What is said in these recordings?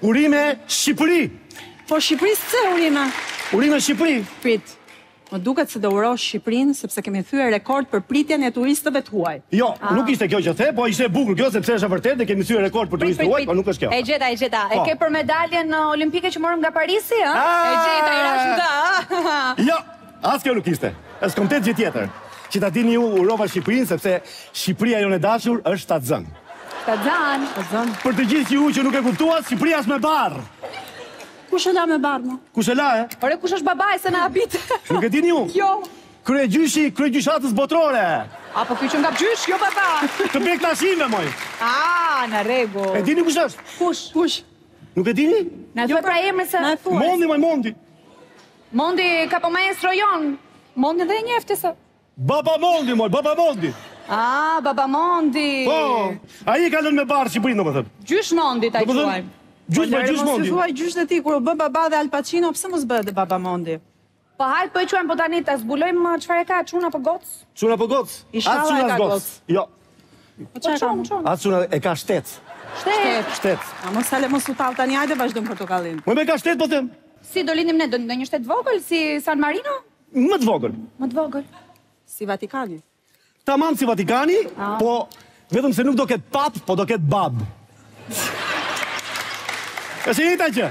Urime Shqipëri! Po Shqipëri se urime! Urime Shqipëri! Prit. Më duket se do urosh Shqipërinë sepse kemi thyer rekord për pritjen e turistëve të huaj. Jo, ah. nuk ishte kjo që the, po ishte e bukur kjo sepse është e vërtetë dhe kemi thyer rekord për turistët huaj, po nuk është kjo. E gjeta, e gjeta. E po. E ke për medaljen Olimpike që morëm nga Parisi, ëh? Ah! E gjeta, i rashë, ë. Jo. As kjo nuk ishte. Është komplet gjë tjetër. Që ta dini ju urova Shqipërinë sepse Shqipëria jonë e dashur është shtatzënë. Shtatzënë, shtatzënë. Për të gjithë ju që nuk e kuptuat, Shqipëria është me barrë. Kush e la me barrë moj? Kush e la e? Ore kush është babai se na habit? Nuk e dini ju? Jo. Kryegjyshi i kryegjyshatës botërore. A po ky qenka gjysh, jo baba. Të bektashime moj. Ah, në rregull. E dini kush është? Kush? Kush? Nuk e dini? Na e thuaj pra emrin se. Na thuaj. Mondi, moj Mondi. Mondi, ka, po maestro jonë. Mondi dhe e njef ti se. Baba Mondi, moj, Baba Mondi. Ah, Baba Mondi. Po, ai e ka lënë me barrë Shqipërinë, domethënë. Gjysh Mondi, t'ia quajmë. Gjysh, po, gjysh Mondi. Gjysh Mondi, gjysh dhe ti, kur u bë baba dhe Al Pacino, pse mos bëhet dhe Baba Mondi? Po hajt po e quajmë, po tani ta zbulojmë çfarë ka, çun apo gocë. Çun apo gocë. Ishalla e ka gocë. Jo. Po çfarë ka? Çun apo? E ka shtet. Shtet. Shtet. A moj Sale mos u tall tani, hajde vazhdojmë portokallin. Po e ka shtet po them. Si do lindim ne, ndonjë shtet të vogël si San Marino? Më të vogël. Më të vogël. Si Vatikani. Tamam si Vatikani, po vetëm se nuk do ketë papë, po do ketë babë. Është e njëjta gjë.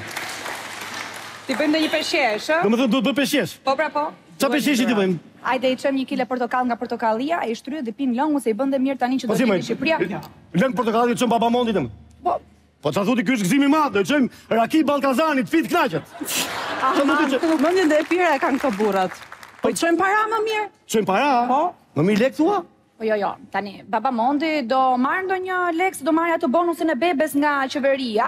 T'i bëjmë ndonjë peshqesh, ë? Domethënë duhet bëjmë peshqesh. Po pra po. Çfarë peshqeshi t'i bëjmë? Ajde i çojmë një kile portokall nga portokallia, e shtrydh dhe pi lëngun se i bën dhe mirë tani që po do lindë Shqipëria. Lëng portokalli i çojmë baba Mondit, moj. Po. Po ça thotë ky është gëzim i madh, do i çojmë raki ballë kazani të pijë të kënaqet. Ah, më të çojmë. Mendjen te e pira e kanë këta burrat. Po i çojmë para më mirë. Çojmë para? Po. Më mirë lek thua? Po jo, jo, tani, baba Mondi do marrë ndonjë lek se do marrë atë bonusin e bebes nga qeveria,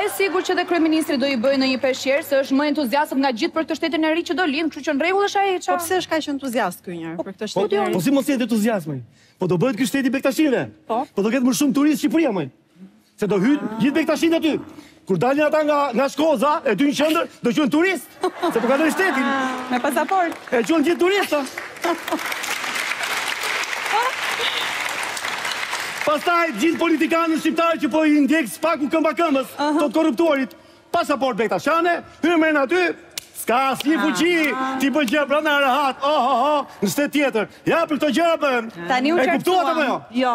e sigurt që dhe kryeministri do i bëjë ndonjë peshqesh se është më entuziasti nga gjithë për këtë shtetin e ri që do lindë, kështu që në rregull është ajo, ça... Po pse është kaq entuziast ky njeri për këtë shtetin e ri? Po si mos jetë entuziast, moj? Po do bëhet ky shteti i bektashinjve? Po? Po do ketë më shumë turistë Shqipëria, moj? Se do hyjnë gjithë bektashinjtë aty. Kur dalin ata nga nga Shkoza, e hyjnë në qendër, do quhen turistë. Se po kalojnë shtetin. Me pasaportë. E quhen gjithë turista. Pastaj gjithë politikanët shqiptarë që po i ndjek SPAK-u këmba këmbës, uh -huh. të korruptuarit, pasaportë bektashiane, hyjnë rrinë aty, s'ka asnjë ah, fuqi, ah. t'i bëjë gjë brenda rehat. Oh oh oh, në shtet tjetër. Ja për këto gjëra bëhen. Tani e kuptuat apo jo? Jo.